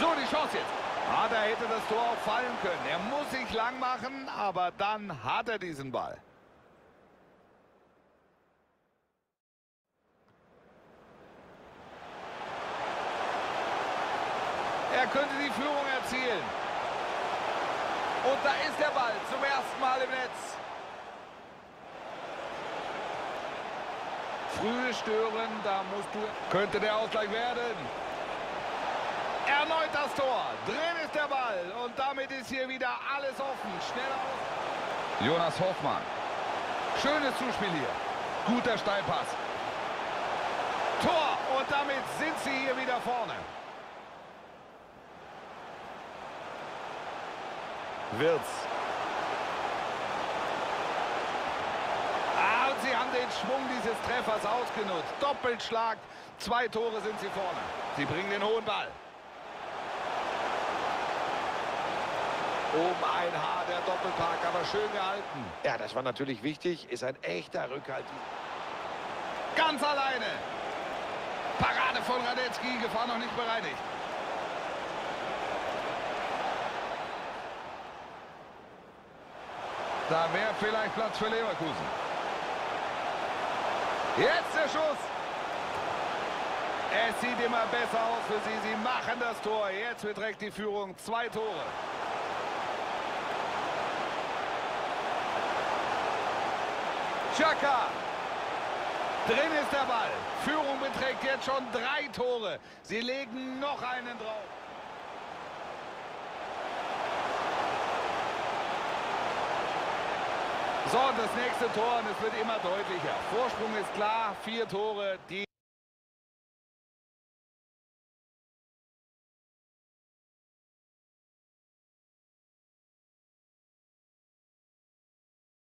So, die Chance jetzt. Ah, da hätte das Tor auch fallen können. Er muss sich lang machen, aber dann hat er diesen Ball. Er könnte die Führung erzielen. Und da ist der Ball zum ersten Mal im Netz. Frühe stören, da musst du... Könnte der Ausgleich werden. Erneut das Tor. Drin ist der Ball. Und damit ist hier wieder alles offen. Schnell aus. Jonas Hoffmann. Schönes Zuspiel hier. Guter Steilpass. Tor. Und damit sind sie hier wieder vorne. Wirtz. Ah, und sie haben den Schwung dieses Treffers ausgenutzt. Doppelschlag. Zwei Tore sind sie vorne. Sie bringen den hohen Ball. Um ein Haar der Doppelpark, aber schön gehalten. Ja, das war natürlich wichtig. Ist ein echter Rückhalt. Ganz alleine. Parade von Radetzky, Gefahr noch nicht bereinigt. Da wäre vielleicht Platz für Leverkusen. Jetzt der Schuss. Es sieht immer besser aus für sie. Sie machen das Tor. Jetzt beträgt die Führung zwei Tore. Chaka. Drin ist der Ball. Führung beträgt jetzt schon drei Tore. Sie legen noch einen drauf. So, das nächste Tor und es wird immer deutlicher. Vorsprung ist klar, vier Tore, die...